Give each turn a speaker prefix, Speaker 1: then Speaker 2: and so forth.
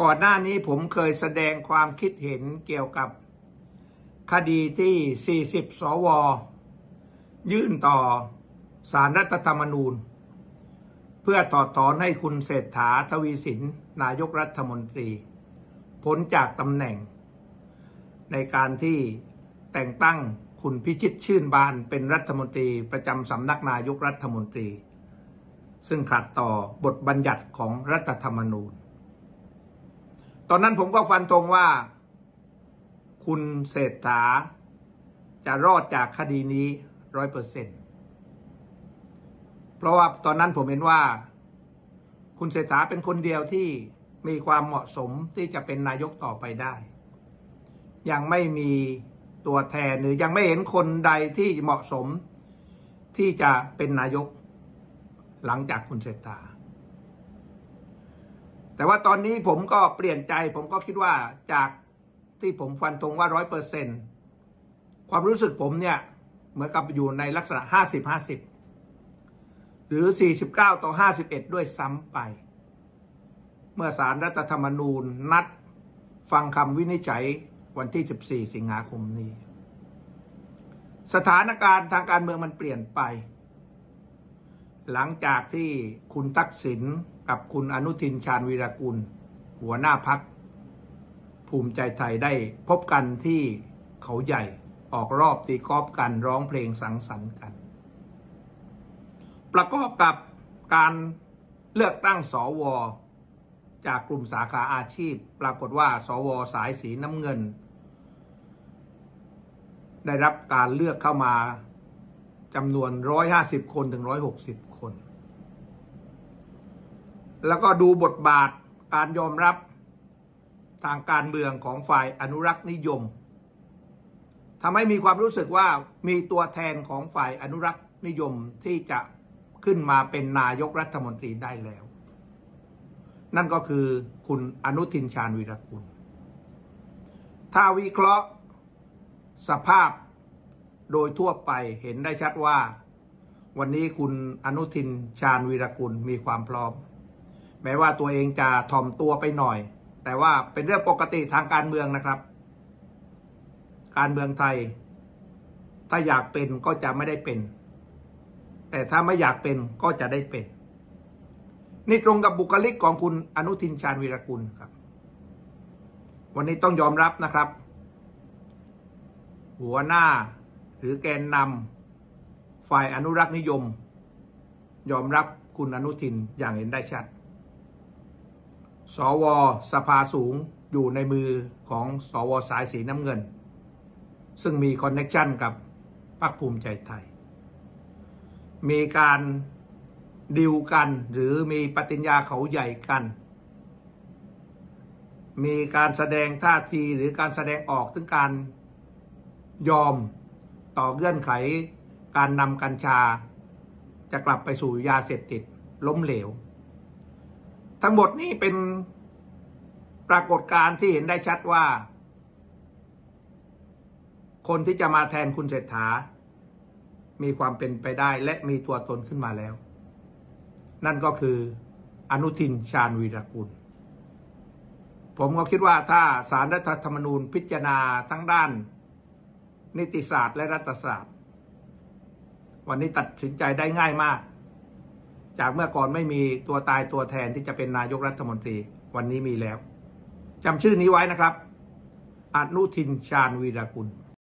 Speaker 1: ก่อนหน้านี้ผมเคยแสดงความคิดเห็นเกี่ยวกับคดีที่ 40 สว ยื่นต่อสารรัฐธรรมนูญ เพื่อถอดถอนให้คุณเศรษฐาทวีสิน นายกรัฐมนตรี พ้นจากตำแหน่ง ในการที่แต่งตั้งคุณพิชิตชื่นบานเป็นรัฐมนตรีประจำสำนักนายกรัฐมนตรี ซึ่งขัดต่อบทบัญญัติของรัฐธรรมนูญ ตอนนั้นผมก็ฟันธงว่า คุณเศรษฐา จะรอดจากคดีนี้ร้อยเปอร์เซ็นต์เพราะว่าตอนนั้นผมเห็นว่า คุณเศรษฐาเป็นคนเดียวที่มีความเหมาะสมที่จะเป็นนายกต่อไปได้ ยังไม่มีตัวแทนหรือยังไม่เห็นคนใดที่เหมาะสมที่จะเป็นนายกหลังจากคุณเศรษฐา แต่ว่าตอนนี้ผมก็เปลี่ยนใจ ผมก็คิดว่าจากที่ผมฟันตรงว่าร้อยเปอร์เซ็นความรู้สึกผมเนี่ย เหมือนกับอยู่ในลักษณะห้าสิบห้าสิบหรือ49ต่อ51ด้วยซ้ำไป เมื่อสารรัฐธรรมนูญนัดฟังคำวินิจฉัยวันที่ 14 สิงหาคมนี้ สถานการณ์ทางการเมืองมันเปลี่ยนไป หลังจากที่คุณทักษิณกับคุณอนุทินชาญวีรกุล หัวหน้าพักภูมิใจไทยได้พบกันที่เขาใหญ่ออกรอบตีกอล์ฟกันร้องเพลงสังสรรค์กัน ประกอบกับการเลือกตั้งสวจากกลุ่มสาขาอาชีพ ปรากฏว่า สวสายสีน้ำเงิน ได้รับการเลือกเข้ามา จำนวน150คนถึง160คน แล้วก็ดูบทบาทการยอมรับทางการเมืองของฝ่ายอนุรักษ์นิยมทำให้มีความรู้สึกว่ามีตัวแทนของฝ่ายอนุรักษ์นิยมที่จะขึ้นมาเป็นนายกรัฐมนตรีได้แล้ว นั่นก็คือคุณอนุทินชาญวีรกุล ถ้าวิเคราะห์สภาพ โดยทั่วไปเห็นได้ชัดว่า วันนี้คุณอนุทินชาญวีรกุลมีความพร้อม แม้ว่าตัวเองจะถ่อมตัวไปหน่อย แต่ว่าเป็นเรื่องปกติทางการเมืองนะครับ การเมืองไทย ถ้าอยากเป็นก็จะไม่ได้เป็น แต่ถ้าไม่อยากเป็นก็จะได้เป็น นี่ตรงกับบุคลิกของคุณอนุทินชาญวีรกุลครับ วันนี้ต้องยอมรับนะครับ หัวหน้า หรือแกนนำฝ่ายอนุรักษ์นิยม ยอมรับคุณอนุทินอย่างเห็นได้ชัด สวสภาสูงอยู่ในมือของสวสายสีน้ำเงิน ซึ่งมีคอนเน็ชันกับพรรคภูมิใจไทย มีการดิวกันหรือมีปฏิญญาเขาใหญ่กัน มีการแสดงท่าทีหรือการแสดงออกถึงการยอม ต่อเงื่อนไขการนำกัญชา จะกลับไปสู่ยาเสพติดล้มเหลว ทั้งหมดนี้เป็นปรากฏการณ์ที่เห็นได้ชัดว่า คนที่จะมาแทนคุณเศรษฐา มีความเป็นไปได้และมีตัวตนขึ้นมาแล้ว นั่นก็คืออนุทินชาญวีรกุล ผมก็คิดว่าถ้าสารรัฐธรรมนูญพิจารณาทั้งด้าน นิติศาสตร์และรัฐศาสตร์ วันนี้ตัดสินใจได้ง่ายมาก จากเมื่อก่อนไม่มีตัวตายตัวแทนที่จะเป็นนายกรัฐมนตรี วันนี้มีแล้วจำชื่อนี้ไว้นะครับอนุทินชาญวีรกุล